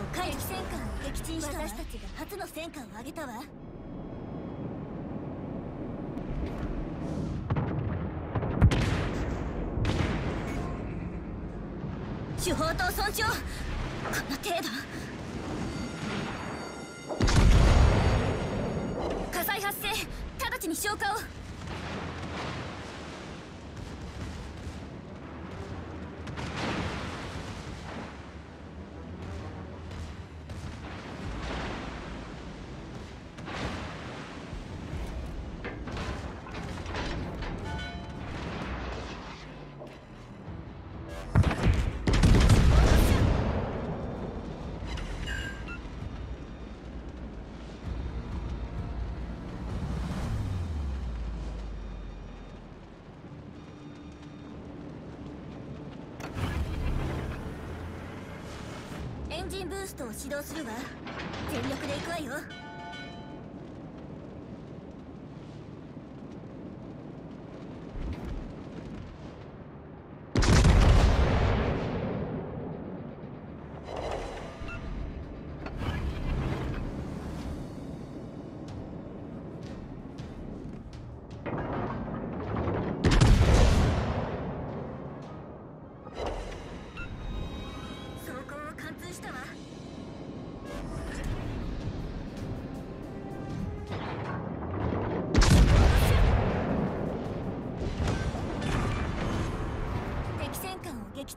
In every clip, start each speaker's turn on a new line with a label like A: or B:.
A: を回避戦艦を撃沈した私たちが初の戦果を上げたわ。手法と尊重。この程度。火災発生。直ちに消火を。エンジンブーストを始動するわ。全力で行くわよ。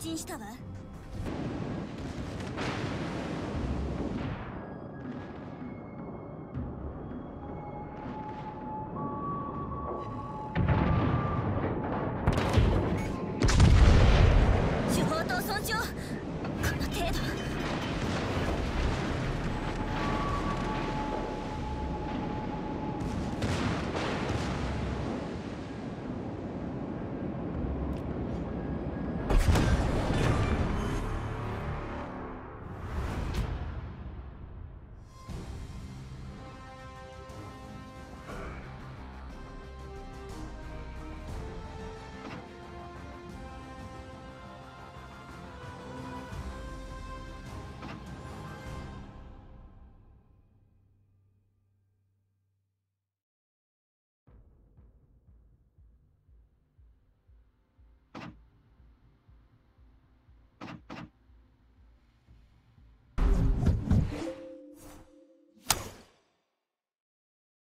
A: 心したわ。